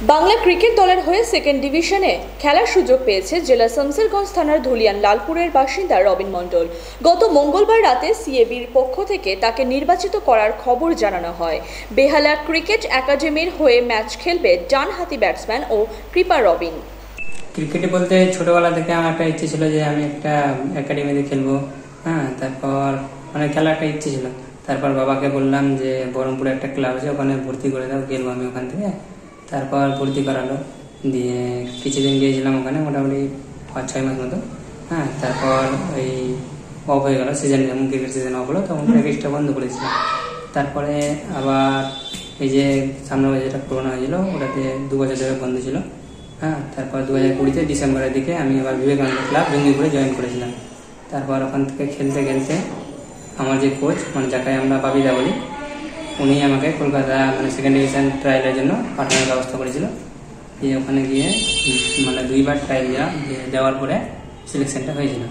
Bangla cricket দলের হয়ে second ডিভিশনে খেলার সুযোগ পেয়েছে জেলা শামসেরগঞ্জ থানার ধুলিয়ান লালপুরের বাসিন্দা রবিন মণ্ডল। গত মঙ্গলবার রাতে সিএবির পক্ষ থেকে তাকে নির্বাচিত করার খবর জানানো হয়। বেহালা ক্রিকেট একাডেমির হয়ে ম্যাচ খেলবে ডানহাতি ব্যাটসম্যান ও কৃপা রবিন। ক্রিকেটে বলতে ছোটবেলা থেকে আমার একটা ইচ্ছে ছিল যে আমি একটা একাডেমিতে খেলব। হ্যাঁ তারপর মানে খেলার একটা ইচ্ছে ছিল। তারপর বাবাকে বললাম যে বহরমপুরে একটা ক্লাব আছে, ওখানে ভর্তি করে দাও, খেলব আমি ওখান থেকে। তারপর ভর্তি করালো। দিয়ে কিছুদিন গিয়েছিলাম ওখানে, মোটামুটি পাঁচ ছয় মাস মতো। হ্যাঁ তারপর ওই অফ হয়ে গেল সিজন যেমন ক্রিকেট সিজন অফ হলো, তখন প্র্যাকটিসটা বন্ধ করেছিলাম তারপরে আবার এই যে সামনে যেটা করোনা হয়েছিল, ওটাতে দু বছর ধরে বন্ধ ছিল। হ্যাঁ তারপর দু হাজার কুড়িতে ডিসেম্বরের দিকে আমি আবার বিবেকানন্দ ক্লাব জঙ্গিপুরে জয়েন করেছিলাম। তারপর ওখান থেকে খেলতে খেলতে আমার যে কোচ মানে যাকে আমরা বাবিদা বলি উনি আমাকে কলকাতা মানে সেকেন্ড ডিভিশন ট্রায়ালের জন্য পাঠানোর ব্যবস্থা করেছিল। দিয়ে ওখানে গিয়ে মানে দুইবার ট্রায়াল দেওয়া, দেওয়ার পরে সিলেকশনটা হয়েছিল।